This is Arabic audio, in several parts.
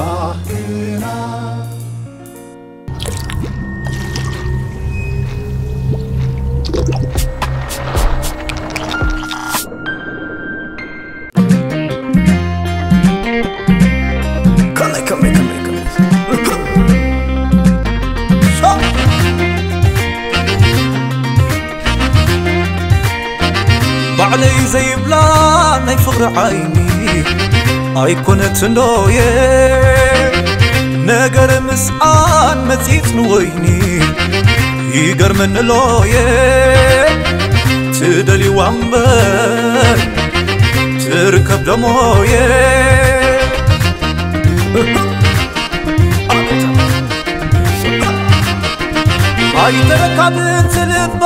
بحرنا بعلي زي بلان يفغر عيني ዓይኒ ኣይኮነት እንዶየ ነገር ምስኣን መጺት ንወይኒ ይገርመንሎየ ትደልይዋ ትርከብ ደሞየ ኣይተረካብን ትልባ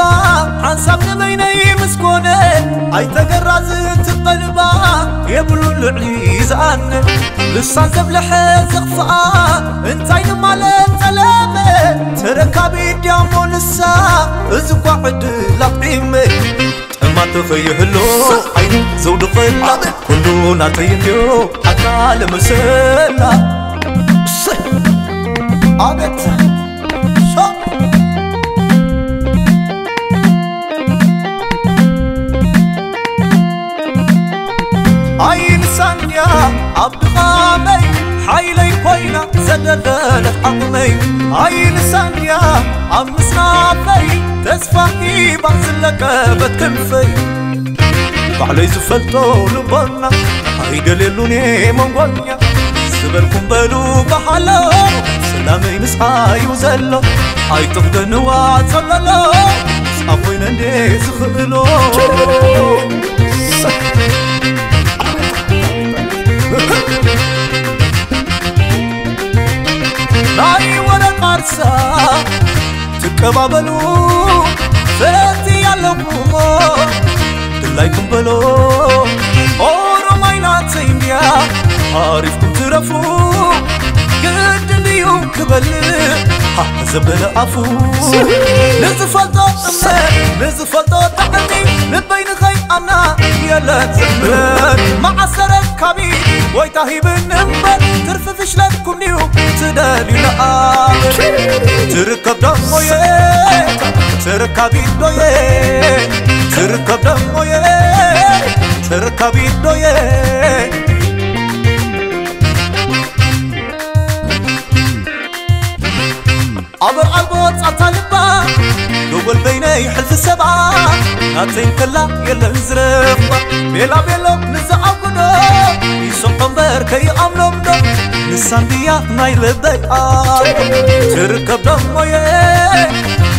ሓንሳብ ንበይነይ ምስኮነ ኣይተገራዝን ትቐልባ የብሉ ልዕሊ ዝኣነ ልሳን ዘብልሐ ዘኽፍኣ እንታይ ንማለት ጠለመ ተረካቢ ድያሞ ንሳ እዚ እኳ ዕድል ኣቕዒመ ጥማቶ ኸይህሎ ዓይኒ ዘውድቐላ ኩሉ ናተይ እንድዮ ኣካለ መሰላ ኣቤት ኣይንሳንያ ኣብ ድኻመይ ሓይለይ ኮይና ዘደለለት ዓቕመይ ኣይንሳንያ ኣብ ምስናፈይ ተስፋ ሂባ ዝለቀበት ክንፈይ ባዕለይ ዝፈልጦ ልቦና ኣይደልየሉን መንጎኛ ዝበልኩም በሉ ባሓሎ ሰላመይ ምስኣዩ ዘሎ ኣይትኽደንዋ ፀለሎ ምስኣ ኮይነ እንዴ ዝኽእሎ ትቀባበሉ ፈቲ ያለኩሞ ድላይኩም በሎ ኦሮማይ ናተይ እንድያ ኣሪፍኩም ትረፉ ግድን እዩ ክበል ሃ ዘበለ ኣፉ ንዝፈልጦ እምነት ንዝፈልጦ ጣዕሚ ልበይ ንኸይ ኣምና የለን ዘምለን ማዓሰረት ካቢ ወይታ ሂብን እምበር ትርፊ ፍሽለትኩም ድዩ ትደልዩ ንኣበር ትርከብ ደሞየ ተረካቢ ዶየ ትርከብ ደሞየ ተረካቢ ዶየ ኣበር ኣልቦ ጻልታ ልባ ደወል በይነይ ሕልፊ ሰብኣ ናተይ ከላ የለን ዝረኽባ sandia nailedai a Cerca bramoye,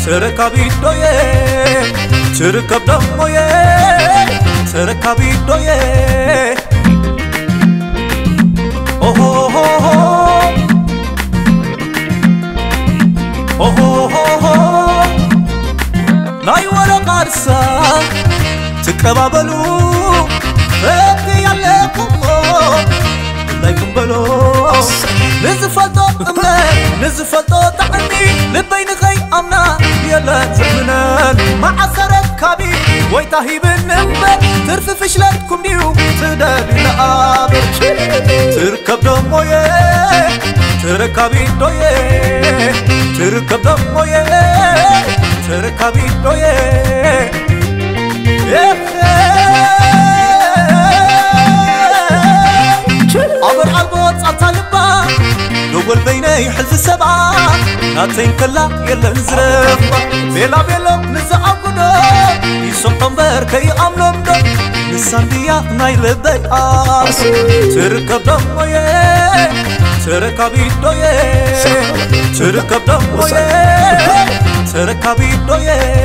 cerca bidoye Cerca bramoye, cerca bidoye Oh oh oh oh Oh oh oh oh Naiwara karsa Tıkababalu Hey! دايكمبلو نزفتو أمنا نزفتو تحني لبين غي أمنا. يلا زمنا مع عصرت كابي ويتهيب النمبر ترف فشلتكم ديو تدالي لآبر تركب دموية تركبي دوية. تركب دموية تركبي دوية. يحز سبعة ناتين كلا يلا نزرف. بلا بلا بيلا نزعقنا يسون قنبر كي أملم دم. نسان ديا نايل بي آس تركب دم ويه تركب يدو يه تركب دم ويه تركب يدو يه